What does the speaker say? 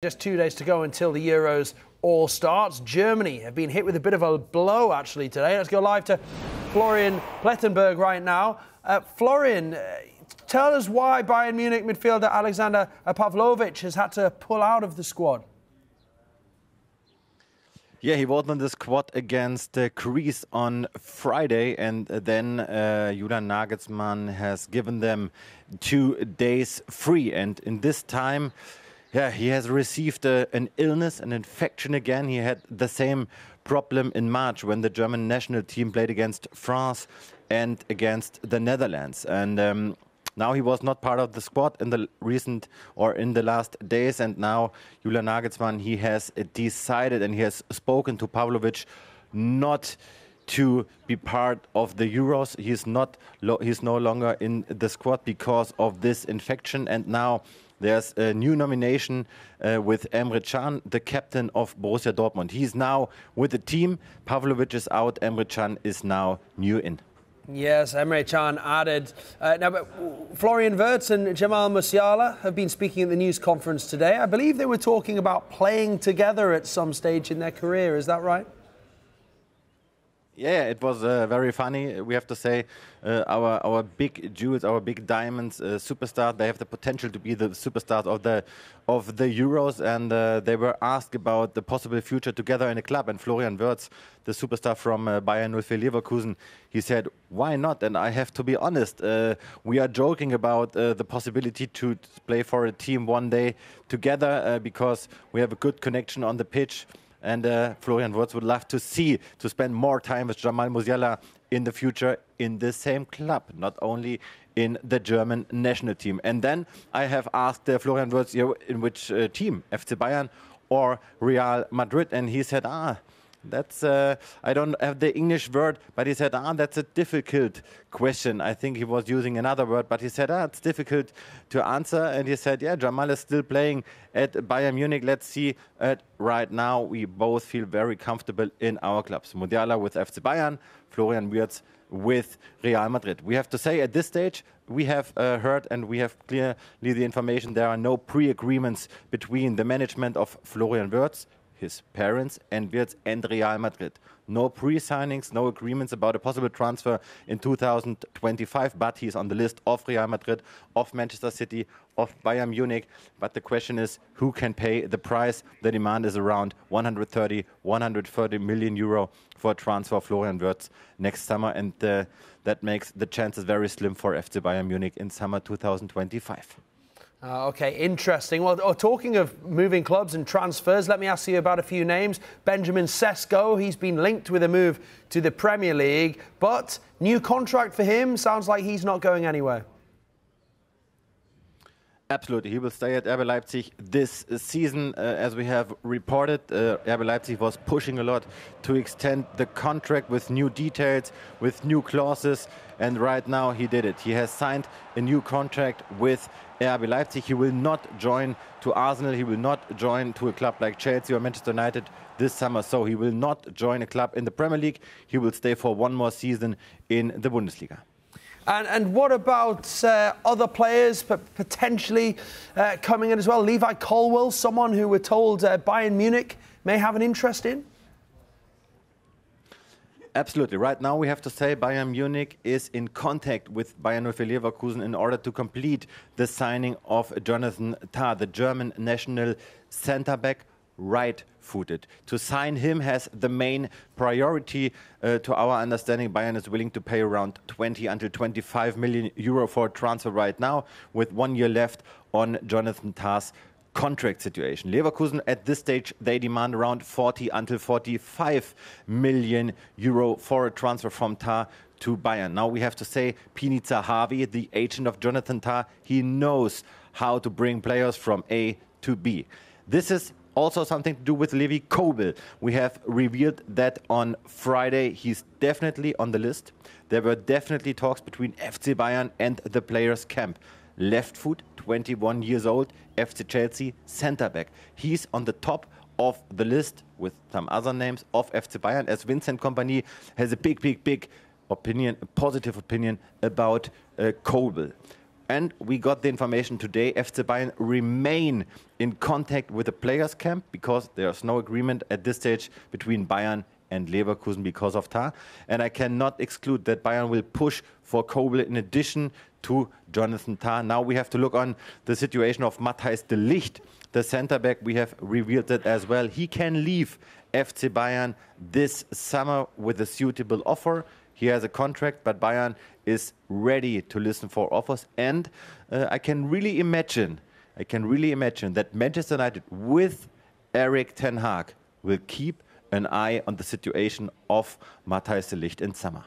Just two days to go until the Euros all starts. Germany have been hit with a bit of a blow actually today. Let's go live to Florian Plettenberg right now. Uh, Florian, uh, tell us why Bayern Munich midfielder Aleksandar Pavlovic has had to pull out of the squad. Yeah, he was on the squad against uh, Greece on Friday, and then uh, Julian Nagelsmann has given them two days free. And in this time, yeah, he has received a, an illness, an infection again. He had the same problem in March when the German national team played against France and against the Netherlands. And um, now he was not part of the squad in the recent or in the last days. And now Julian Nagelsmann, he has decided and he has spoken to Pavlovic not to be part of the Euros. He's not. He's no longer in the squad because of this infection. And now there's a new nomination uh, with Emre Can, the captain of Borussia Dortmund. He's now with the team. Pavlovic is out. Emre Can is now new in. Yes, Emre Can added. Uh, now, but Florian Wirtz and Jamal Musiala have been speaking at the news conference today. I believe they were talking about playing together at some stage in their career. Is that right? Yeah, it was uh, very funny. We have to say, uh, our our big jewels, our big diamonds, uh, superstars. They have the potential to be the superstars of the of the Euros, and uh, they were asked about the possible future together in a club. And Florian Wirtz, the superstar from uh, Bayer 04 Leverkusen, he said, "Why not?" And I have to be honest. Uh, we are joking about the possibility to play for a team one day together because we have a good connection on the pitch. And uh, Florian Wirtz would love to see to spend more time with Jamal Musiala in the future in the same club, not only in the German national team. And then I have asked uh, Florian Wirtz in which uh, team, FC Bayern or Real Madrid, and he said, ah, that's uh, I don't have the English word, but he said, ah, that's a difficult question. I think he was using another word, but he said, ah, it's difficult to answer. And he said, yeah, Jamal is still playing at Bayern Munich. Let's see. At right now, we both feel very comfortable in our clubs. Musiala with FC Bayern, Florian Wirtz with Real Madrid. We have to say at this stage, we have uh, heard and we have clearly the information there are no pre-agreements between the management of Florian Wirtz his parents, and Wirtz and Real Madrid. No pre-signings, no agreements about a possible transfer in 2025, but he's on the list of Real Madrid, of Manchester City, of Bayern Munich. But the question is, who can pay the price? The demand is around 130, 130 million euro for a transfer of Florian Wirtz next summer, and uh, that makes the chances very slim for FC Bayern Munich in summer 2025. Uh, okay, interesting. Well, oh, talking of moving clubs and transfers, let me ask you about a few names. Benjamin Sesko, he's been linked with a move to the Premier League, but new contract for him sounds like he's not going anywhere. Absolutely, he will stay at RB Leipzig this season. Uh, as we have reported, uh, RB Leipzig was pushing a lot to extend the contract with new details, with new clauses, and right now he did it. He has signed a new contract with RB Leipzig. He will not join to Arsenal. He will not join to a club like Chelsea or Manchester United this summer. So he will not join a club in the Premier League. He will stay for one more season in the Bundesliga. And, and what about uh, other players potentially uh, coming in as well? Levi Colwill, someone who we're told uh, Bayern Munich may have an interest in? Absolutely. Right now, we have to say Bayern Munich is in contact with Bayer 04 Leverkusen in order to complete the signing of Jonathan Tah, the German national centre back right footed. To sign him has the main priority. Uh, to our understanding, Bayern is willing to pay around 20 until 25 million euro for a transfer right now, with one year left on Jonathan Tah's contract situation. Leverkusen at this stage they demand around 40 until 45 million euro for a transfer from Tah to Bayern. Now we have to say Pini Zahavi, the agent of Jonathan Tah, he knows how to bring players from A to B. This is also something to do with Levi Colwill. We have revealed that on Friday he's definitely on the list. There were definitely talks between FC Bayern and the players' camp. Left foot, 21 years old, FC Chelsea centre back. He's on the top of the list with some other names of FC Bayern as Vincent Kompany has a big, big, big opinion, a positive opinion about uh, Colwill. And we got the information today FC Bayern remain in contact with the players' camp because there's no agreement at this stage between Bayern and Leverkusen because of Tah. And I cannot exclude that Bayern will push for Colwill in addition to Jonathan Tah. Now we have to look on the situation of Matthijs de Ligt, the centre back. We have revealed that as well. He can leave FC Bayern this summer with a suitable offer. He has a contract, but Bayern is ready to listen for offers. And uh, I can really imagine, I can really imagine that Manchester United with Erik Ten Hag will keep an eye on the situation of Matthijs de in summer.